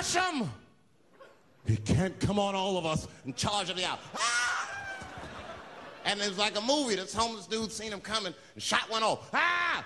crush him. He can't come on all of us and charge it out. Ah! And it was like a movie. This homeless dude seen him coming and shot one off. Ah!